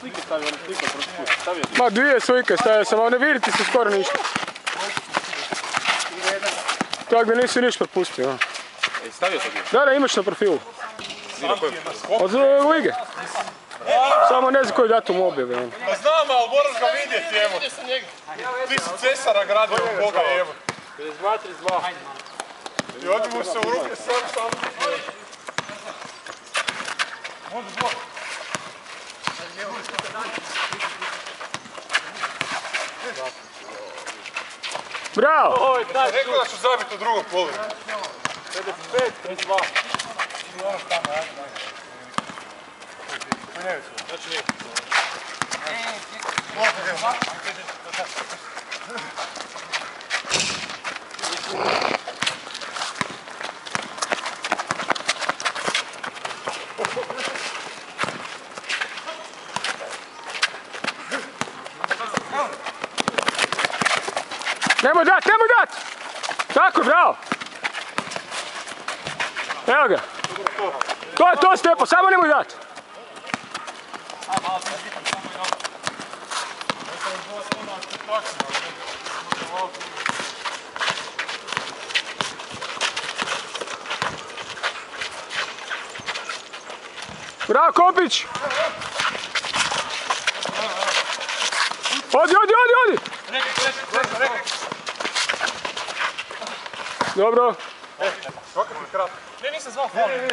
slike stavio, ono slikom prošli put. Stavio. Ma dvije slike stavio sam, ali ne vidite se skoro ništa. Tak da nisi ništa propustio. a. Ej, stavio sam. Da, da, imaš na profilu. Od e, lige. Samo ne znam koji datum objave. ono. Pa znam, ali moraš ga vidjeti, evo. Ti si Cesara gradio od Boga, evo. 32, 32. I odi mu se u ruke sam, sam. Bravo! Oj, Rekao da ću zabiti u drugom polu. 55, 32. Nemoj dat, nemoj dat! Tako, bravo! Evo ga. To je to, Stepo, samo nemoj dat. Bravo, Kompić! Odi, odi, odi, odi! Dobro. Kratko. Ne, nisam zvao faul. Ne? Ne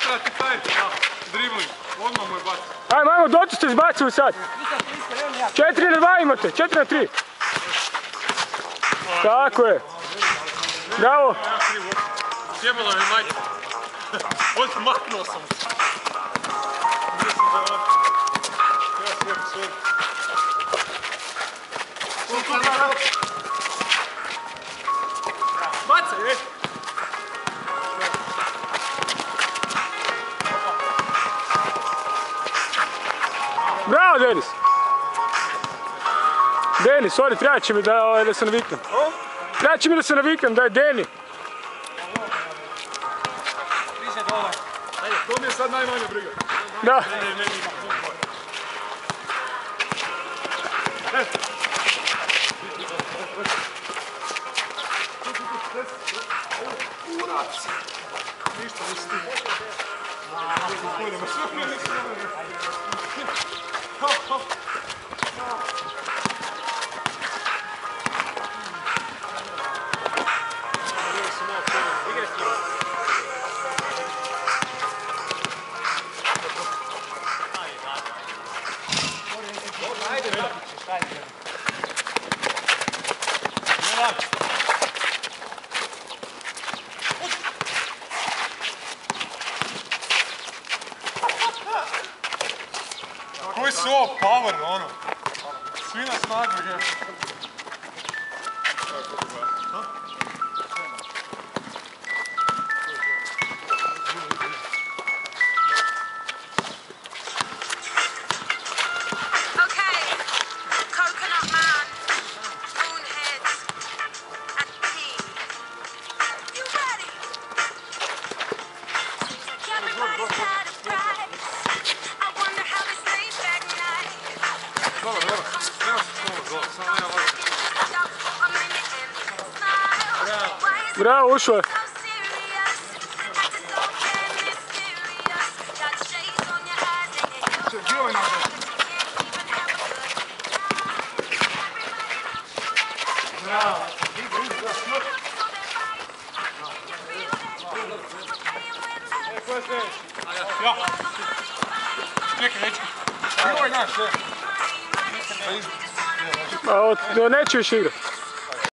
treba ti taj dribling. Odmah mu je baci. Ajmo, ajmo, doći ste izbacili sad. 4 na 2 imate, 4 na 3. Tako je. Bravo. Sjebala mi majka. Odmaknuo sam se. Denis. Denis, sorry, treba će mi da, ovaj, da se naviknem. Treba će mi da se naviknem, da je Deni. To mi je sad najmanja briga. Da. Ništa nisi ti. Pojdemo, Koji su ovo power, ono? Svi na snagu, je. Bravo, ušao Bravo. E, ko je sljedeći? Ja. Čekaj, neću. Ovo je naš, je. Pa, neću još igrati.